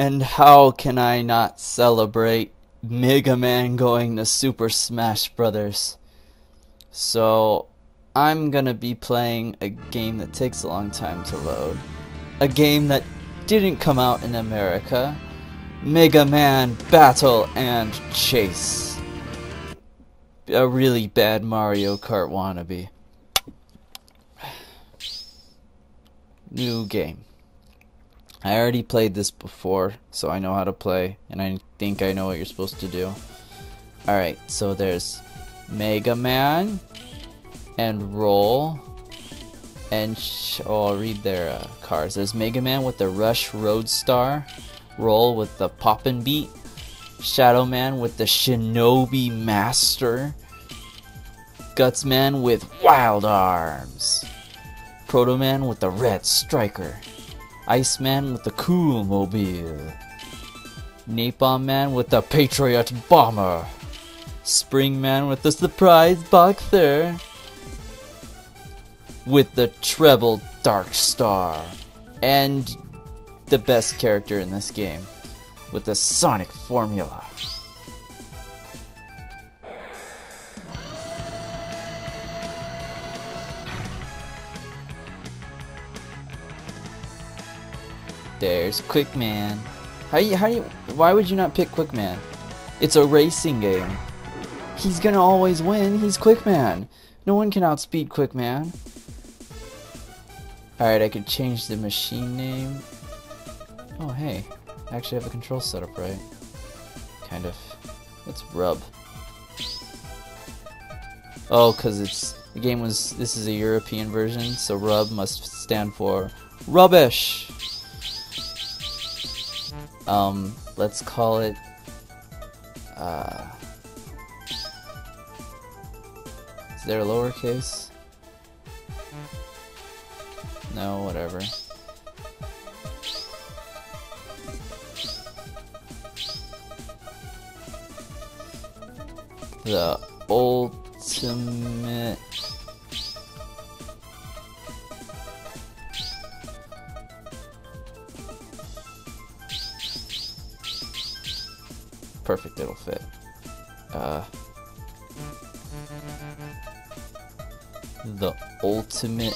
And how can I not celebrate Mega Man going to Super Smash Brothers? So, I'm gonna be playing a game that takes a long time to load. A game that didn't come out in America. Mega Man Battle and Chase. A really bad Mario Kart wannabe. New game. I already played this before, so I know how to play, and I think I know what you're supposed to do. Alright, so there's Mega Man, and Roll, and oh, I'll read their uh, cards. There's Mega Man with the Rush Roadstar, Roll with the Poppin' Beat, Shadow Man with the Shinobi Master, Guts Man with Wild Arms, Proto Man with the Red Striker, Iceman with the Cool Mobile, Napalm Man with the Patriot Bomber, Spring Man with the Surprise Boxer, with the treble Dark Star, and the best character in this game with the Sonic formula. There's Quickman. How you how you why would you not pick Quickman? It's a racing game. He's gonna always win. He's Quickman. No one can outspeed Quickman. Alright, I could change the machine name. Oh, hey. I actually have the control set up right. Kind of. What's rub? Oh, because it's... The game was... This is a European version, so rub must stand for rubbish! Um, let's call it... Uh... Is there a lowercase? No, whatever. The ultimate Perfect, it'll fit. Uh, the ultimate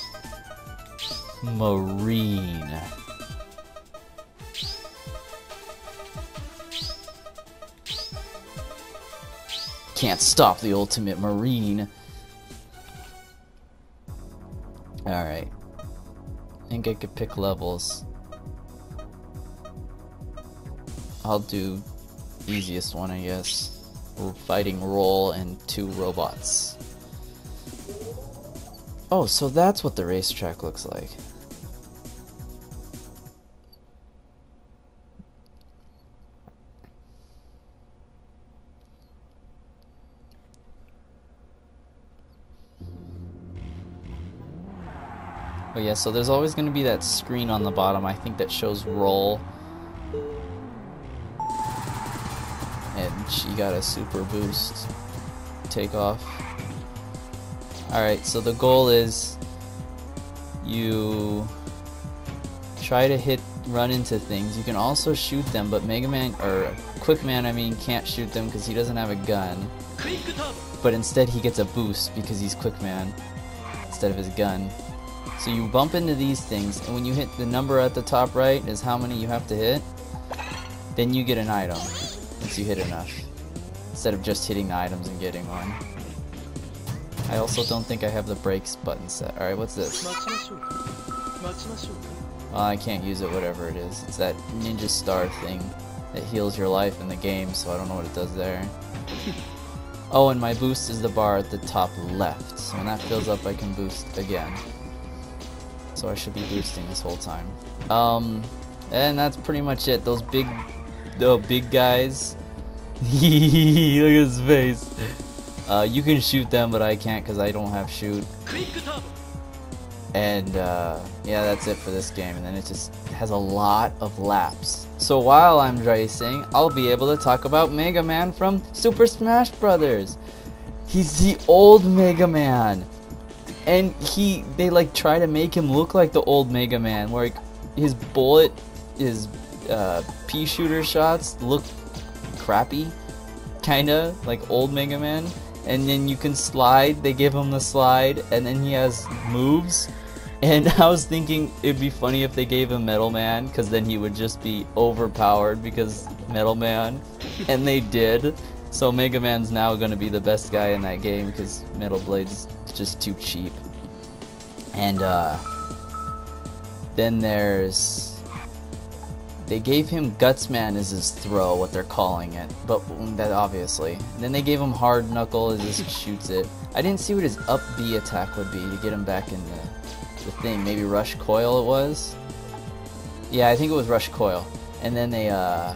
Marine. Can't stop the Ultimate Marine. Alright. I think I could pick levels. I'll do easiest one, I guess. Fighting Roll and two robots. Oh, so that's what the racetrack looks like. Oh yeah, so there's always going to be that screen on the bottom, I think that shows Roll. She got a super boost. Take off. Alright, so the goal is you try to hit run into things. You can also shoot them, but Mega Man or Quick Man I mean can't shoot them because he doesn't have a gun. But instead he gets a boost because he's Quick Man instead of his gun. So you bump into these things, and when you hit the number at the top right is how many you have to hit, then you get an item, once you hit enough. Instead of just hitting the items and getting one. I also don't think I have the brakes button set. Alright, what's this? Well, I can't use it, whatever it is. It's that ninja star thing that heals your life in the game, so I don't know what it does there. Oh, and my boost is the bar at the top left. So when that fills up, I can boost again so I should be boosting this whole time. Um, and that's pretty much it. Those big, the big guys. Look at his face. Uh, you can shoot them, but I can't because I don't have shoot. And uh, yeah, that's it for this game. And then it just has a lot of laps. So while I'm racing, I'll be able to talk about Mega Man from Super Smash Brothers. He's the old Mega Man and he they like try to make him look like the old Mega Man, where like, his bullet is uh, pea shooter shots look crappy, kinda like old Mega Man. And then you can slide. They give him the slide, and then he has moves. And I was thinking it'd be funny if they gave him Metal Man, because then he would just be overpowered because Metal Man. And they did. So Mega Man's now going to be the best guy in that game because Metal Blade's just too cheap. And uh, then there's they gave him Gutsman as his throw, what they're calling it, but that obviously. then they gave him Hard Knuckle as he shoots it. I didn't see what his up B attack would be to get him back in the, the thing. Maybe Rush Coil it was? Yeah, I think it was Rush Coil. And then they, uh...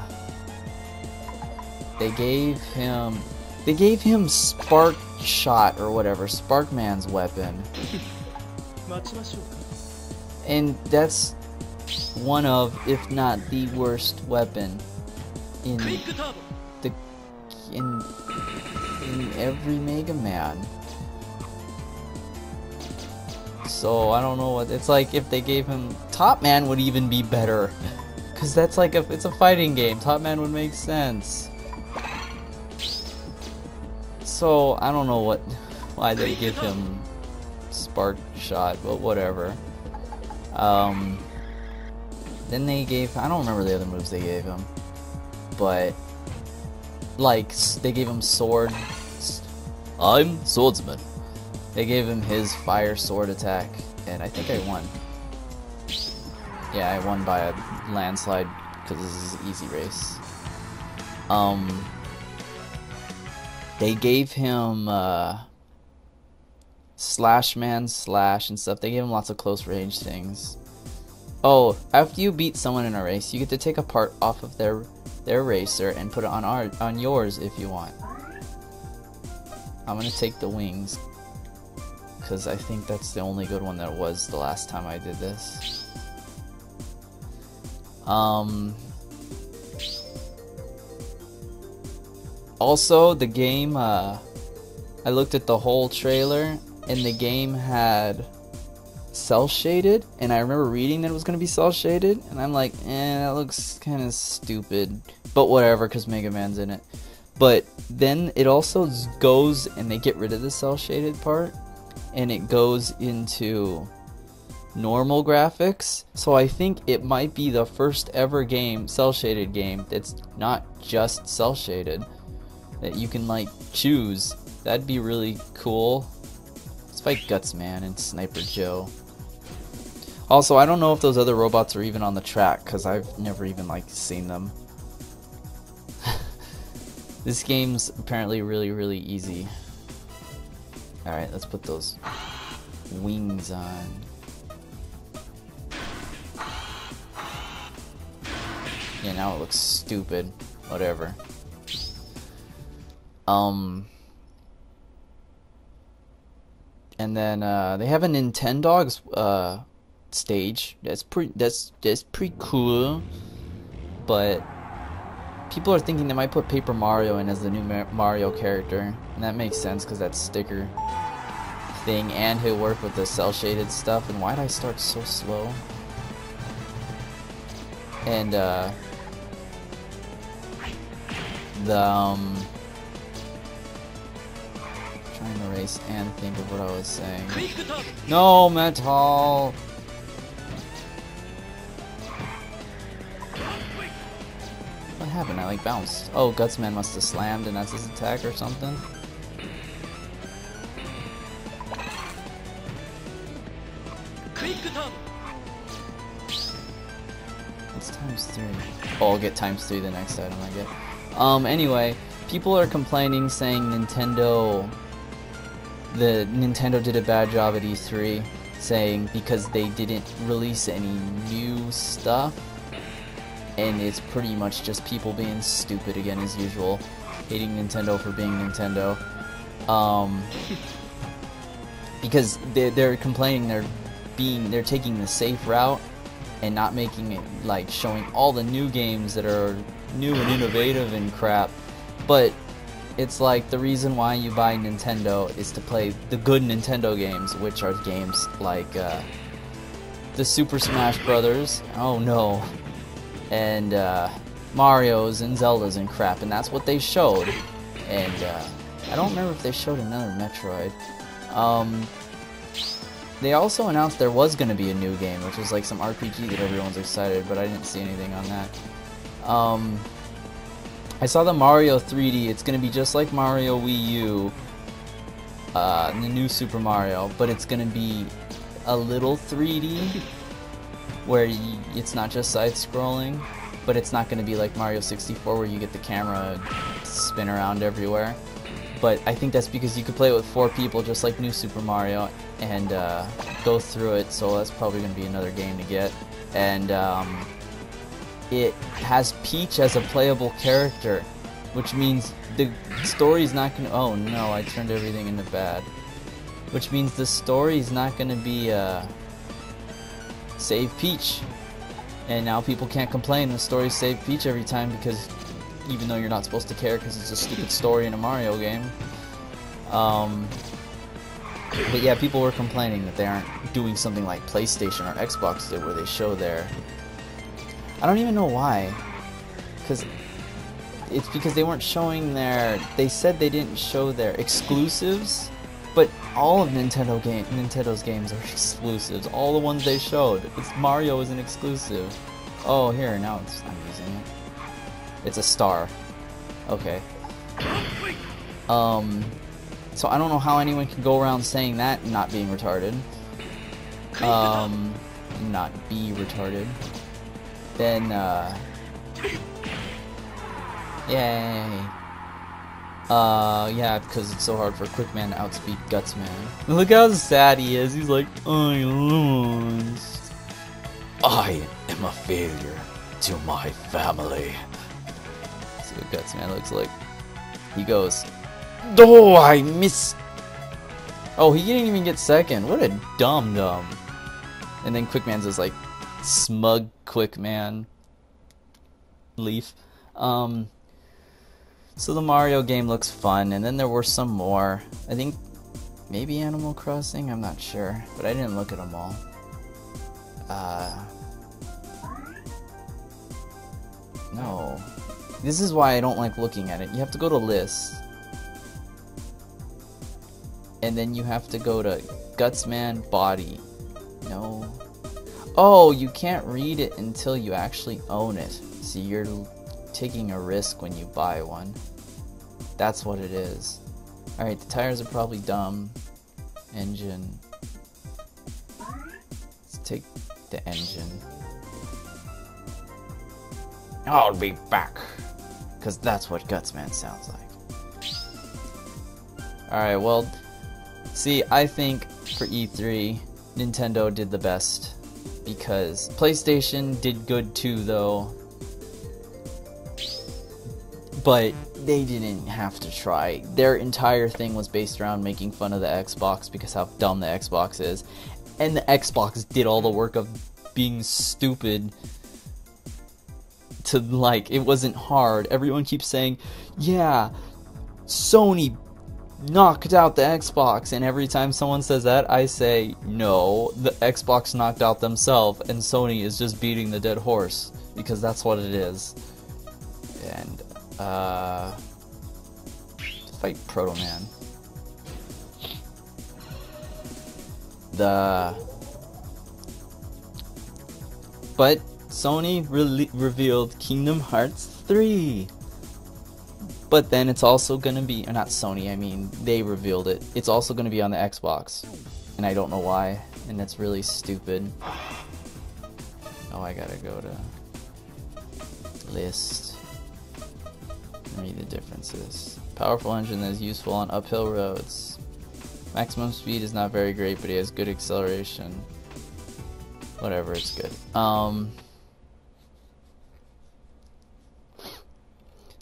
They gave him... They gave him Spark Shot or whatever, Spark Man's weapon. And that's one of, if not the worst weapon in the in in every Mega Man. So I don't know what it's like if they gave him Top Man would even be better. Cause that's like a it's a fighting game. Top Man would make sense. So I don't know what why they give him Spark Shot, but whatever. Um then they gave I don't remember the other moves they gave him, but like they gave him sword. I'm swordsman. They gave him his fire sword attack, and I think I won. Yeah, I won by a landslide because this is an easy race. Um, they gave him uh, slash man slash and stuff. They gave him lots of close range things. Oh, after you beat someone in a race, you get to take a part off of their their racer and put it on our on yours if you want. I'm gonna take the wings because I think that's the only good one that was the last time I did this. Um. Also, the game. Uh, I looked at the whole trailer, and the game had cel shaded, and I remember reading that it was going to be cel shaded, and I'm like, eh, that looks kind of stupid, but whatever, because Mega Man's in it. But then it also goes, and they get rid of the cel shaded part, and it goes into normal graphics. So I think it might be the first ever game, cel shaded game, that's not just cel shaded, that you can like choose. That'd be really cool. Let's fight Gutsman and Sniper Joe. Also, I don't know if those other robots are even on the track because I've never even like seen them. this game's apparently really, really easy. Alright, let's put those wings on. Yeah, now it looks stupid. Whatever. Um... And then, uh, they have a Nintendogs, uh, stage. That's pretty. That's that's pretty cool. But people are thinking they might put Paper Mario in as the new Mario character, and that makes sense because that sticker thing, and he'll work with the cel shaded stuff. And why did I start so slow? And uh, the um, trying to race and think of what I was saying. No metal. Happened? I like bounced. Oh, Gutsman must have slammed and that's his attack or something. It's times three. Oh, I'll get times three the next item I get. Um, anyway, people are complaining saying Nintendo the Nintendo did a bad job at E3 saying because they didn't release any new stuff and it's pretty much just people being stupid again as usual, hating Nintendo for being Nintendo. Um, because they're, they're complaining they're being they're taking the safe route and not making it like showing all the new games that are new and innovative and crap. But it's like the reason why you buy Nintendo is to play the good Nintendo games, which are games like uh, the Super Smash Brothers. Oh no, and uh, Mario's and Zelda's and crap, and that's what they showed. And uh, I don't remember if they showed another Metroid. Um, they also announced there was going to be a new game, which is like some RPG that everyone's excited, but I didn't see anything on that. Um, I saw the Mario 3D. It's going to be just like Mario Wii U, uh, the new Super Mario, but it's going to be a little 3D, where it's not just side-scrolling, but it's not going to be like Mario 64 where you get the camera spin around everywhere. But I think that's because you could play it with four people just like New Super Mario and uh, go through it, so that's probably going to be another game to get. And um, it has Peach as a playable character, which means the story's not going to... Oh no, I turned everything into bad. Which means the story's not going to be uh, Save Peach. And now people can't complain the story Save Peach every time because even though you're not supposed to care because it's a stupid story in a Mario game. Um, but yeah, people were complaining that they aren't doing something like PlayStation or Xbox did where they show their... I don't even know why. Because it's because they weren't showing their... They said they didn't show their exclusives, but all of Nintendo game Nintendo's games are exclusives. All the ones they showed. It's Mario is an exclusive. Oh, here, now it's, I'm using it. It's a star. Okay. Um, so I don't know how anyone can go around saying that not being retarded. Um, not be retarded. Then, uh... Yay. Uh, yeah, because it's so hard for Quickman to outspeed Gutsman. Look how sad he is. He's like, I lost. I am a failure to my family See what Gutsman looks like. He goes, Oh, I missed. Oh, he didn't even get second. What a dumb dumb. And then Quickman's just like smug Quickman. Leaf. Um. So the Mario game looks fun, and then there were some more. I think maybe Animal Crossing. I'm not sure, but I didn't look at them all. Uh. No. This is why I don't like looking at it. You have to go to list. And then you have to go to Gutsman body. No. Oh, you can't read it until you actually own it. See, you're taking a risk when you buy one. That's what it is. Alright, the tires are probably dumb. Engine. Let's take the engine. I'll be back. Because that's what Gutsman sounds like. Alright, well, see, I think for E3, Nintendo did the best. Because PlayStation did good too, though. But they didn't have to try. Their entire thing was based around making fun of the Xbox because how dumb the Xbox is. And the Xbox did all the work of being stupid to like it wasn't hard. Everyone keeps saying, "Yeah, Sony knocked out the Xbox." And every time someone says that, I say, "No, the Xbox knocked out themselves and Sony is just beating the dead horse because that's what it is." And uh fight Proto Man. The but Sony re revealed Kingdom Hearts 3. But then it's also gonna be, or not Sony, I mean, they revealed it. It's also gonna be on the Xbox. And I don't know why, and that's really stupid. Oh, I gotta go to list. Read the differences. Powerful engine that is useful on uphill roads. Maximum speed is not very great, but he has good acceleration. Whatever, it's good. Um...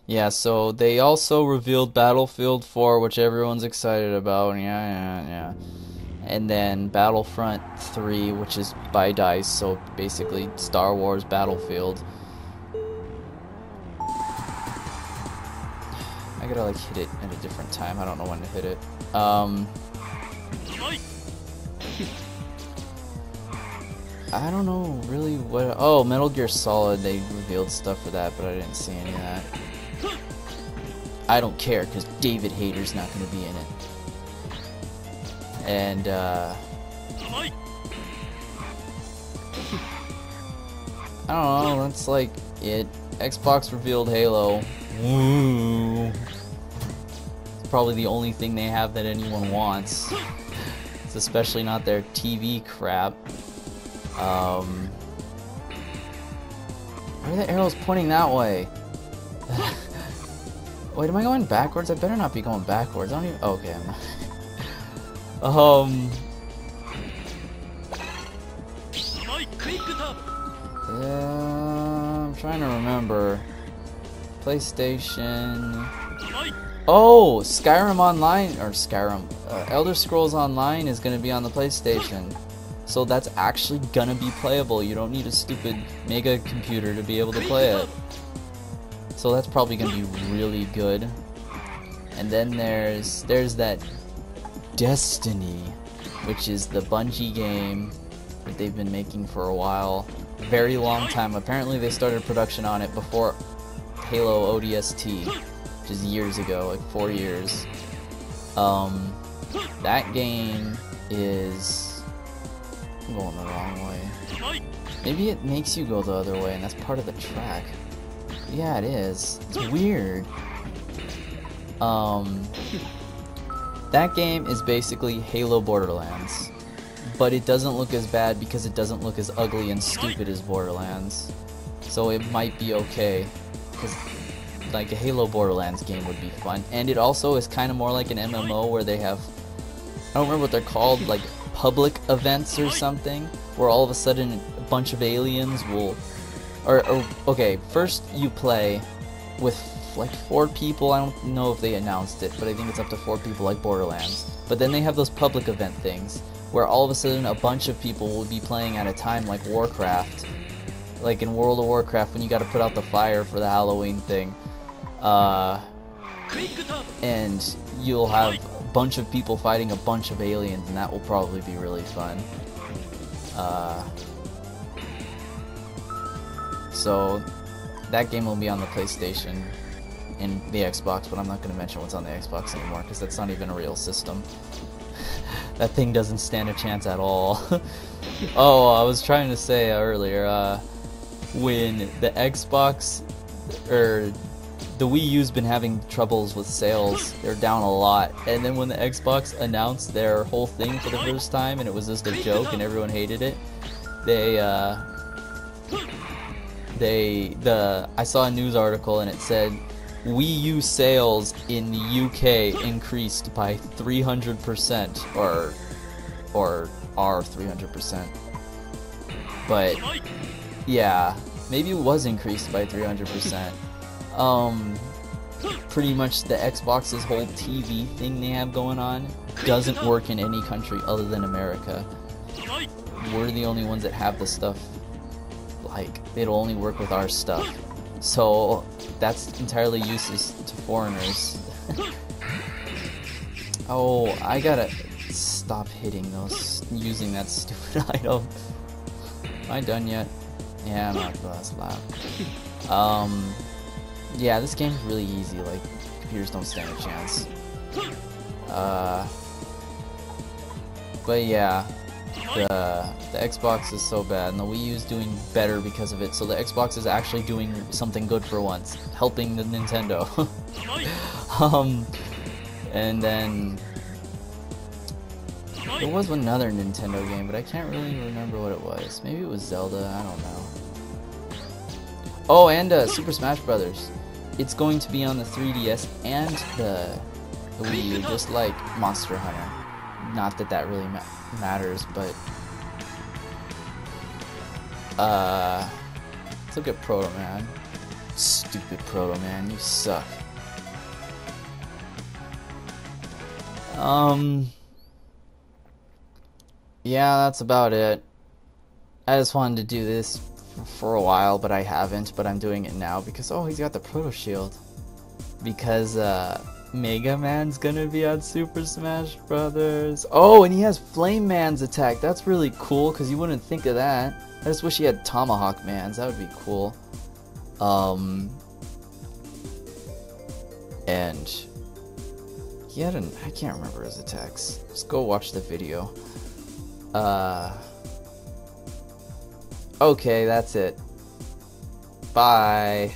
Yeah, so they also revealed Battlefield 4, which everyone's excited about. Yeah, yeah, yeah. And then Battlefront 3, which is by DICE, so basically Star Wars Battlefield. I gotta like hit it at a different time. I don't know when to hit it. Um, I don't know really what. Oh, Metal Gear Solid. They revealed stuff for that, but I didn't see any of that. I don't care because David Hayter's not to be in it. And uh, I don't know. That's like it. Xbox revealed Halo. Woo. Probably the only thing they have that anyone wants. It's especially not their TV crap. Um, where are the arrows pointing that way? Wait, am I going backwards? I better not be going backwards. I don't even. okay, I'm not. um. Uh, I'm trying to remember. PlayStation. Oh, Skyrim Online or Skyrim, uh, Elder Scrolls Online is gonna be on the PlayStation. So that's actually gonna be playable. You don't need a stupid mega computer to be able to play it. So that's probably gonna be really good. And then there's there's that Destiny, which is the Bungie game that they've been making for a while, very long time. Apparently they started production on it before Halo ODST, is years ago, like four years. Um, that game is I'm going the wrong way. Maybe it makes you go the other way, and that's part of the track. Yeah, it is. It's weird. Um, that game is basically Halo Borderlands, but it doesn't look as bad because it doesn't look as ugly and stupid as Borderlands. So it might be okay, because like a Halo Borderlands game would be fun, and it also is kind of more like an MMO where they have I don't remember what they're called, like public events or something, where all of a sudden a bunch of aliens will or, or, okay, first you play with like four people. I don't know if they announced it, but I think it's up to four people, like Borderlands. But then they have those public event things where all of a sudden a bunch of people will be playing at a time, like Warcraft, like in World of Warcraft when you got to put out the fire for the Halloween thing. Uh, and you'll have a bunch of people fighting a bunch of aliens, and that will probably be really fun. Uh, so that game will be on the PlayStation and the Xbox, but I'm not going to mention what's on the Xbox anymore because that's not even a real system. that thing doesn't stand a chance at all. oh, I was trying to say earlier, uh, when the Xbox or the Wii U's been having troubles with sales. They're down a lot. And then when the Xbox announced their whole thing for the first time and it was just a joke and everyone hated it, they uh they the I saw a news article and it said Wii U sales in the UK increased by 300% or or are 300%. But yeah, maybe it was increased by 300%. Um pretty much the Xbox's whole TV thing they have going on doesn't work in any country other than America. We're the only ones that have the stuff like it'll only work with our stuff. So that's entirely useless to foreigners. oh, I gotta stop hitting those, using that stupid item. Am I done yet? Yeah, I'm not the last lap. Um, yeah, this game's really easy, like, computers don't stand a chance. Uh, but yeah, the, the Xbox is so bad, and the Wii U is doing better because of it, so the Xbox is actually doing something good for once, helping the Nintendo. um, and then there was another Nintendo game, but I can't really remember what it was. Maybe it was Zelda, I don't know. Oh, and uh, Super Smash Brothers. It's going to be on the 3DS and the, the Wii U, just like Monster Hunter. Not that that really ma matters, but... Uh... Let's look at Proto Man. Stupid Proto Man, you suck. Um... Yeah, that's about it. I just wanted to do this for a while, but I haven't, but I'm doing it now because, oh, he's got the Proto Shield. Because, uh, Mega Man's gonna be on Super Smash Brothers. Oh, and he has Flame Man's attack. That's really cool because you wouldn't think of that. I just wish he had tomahawk mans. That would be cool. Um, and he had an I can't remember his attacks. Just go watch the video. Uh, okay, that's it. Bye.